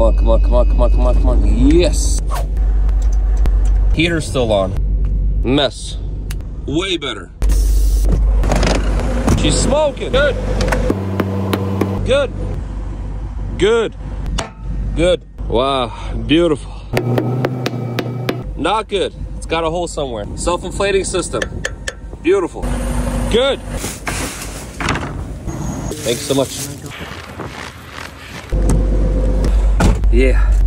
Come on, come on, come on, come on, come on, come on. Yes. Heater's still on. Mess. Way better. She's smoking. Good. Good. Good. Good. Wow, beautiful. Not good. It's got a hole somewhere. Self-inflating system. Beautiful. Good. Thanks so much. Yeah.